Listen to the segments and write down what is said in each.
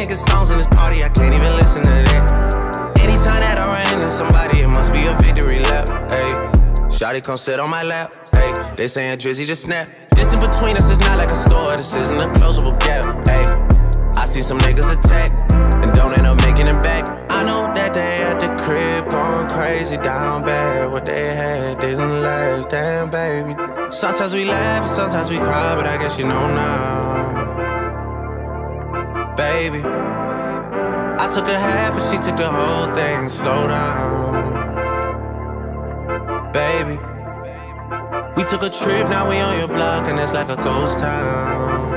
Nigga songs in this party, I can't even listen to that. Anytime that I run into somebody, it must be a victory lap. Hey, Shotty come sit on my lap. Hey, they saying Drizzy just snap. This in between us is not like a store, this isn't a closable gap. Hey, I see some niggas attack and don't end up making it back. I know that they at the crib going crazy down bad. What they had didn't last, damn baby. Sometimes we laugh and sometimes we cry, but I guess you know now. Baby, I took a half and she took the whole thing. Slow down, baby. We took a trip, now we on your block, and it's like a ghost town.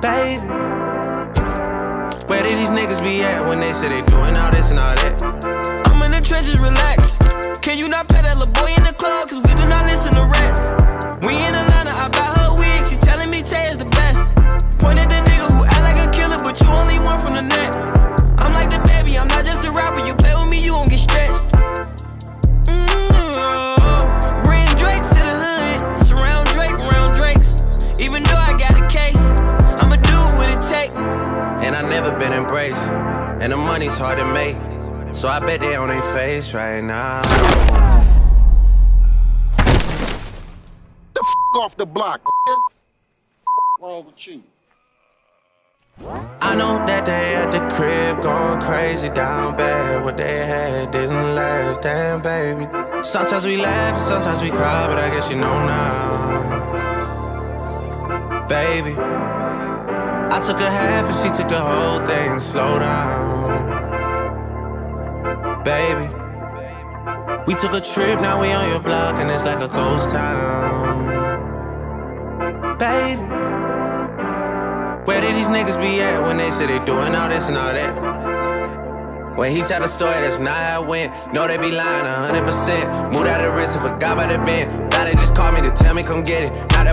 Baby, where did these niggas be at when they say they doing all this and all that? I'm in the trenches, relax. Can you not pet that boy in the club? Cause we do not listen embraced, and the money's hard to make. So I bet they on their face right now. The f off the block. Wrong with you? I know that they at the crib going crazy down bad. What they had didn't last, damn baby. Sometimes we laugh and sometimes we cry, but I guess you know now. Baby, I took a half and she took the whole thing. Slow down, baby. We took a trip, now we on your block, and it's like a ghost town. Baby. Where did these niggas be at when they say they doing all this and all that? When he tell the story, that's not how it went. No, they be lying 100%. Moved out of risk and forgot about the bend. Now they just call me to tell me come get it. Now that